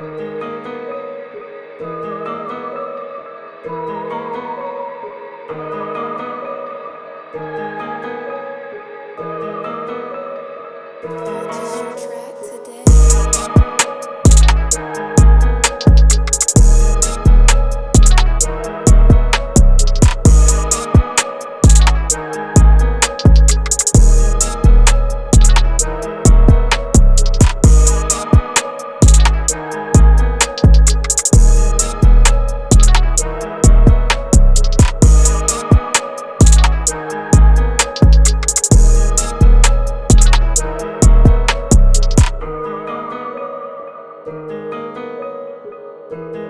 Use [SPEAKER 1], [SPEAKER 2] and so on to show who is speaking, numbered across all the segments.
[SPEAKER 1] thank you Thank you.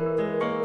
[SPEAKER 1] Música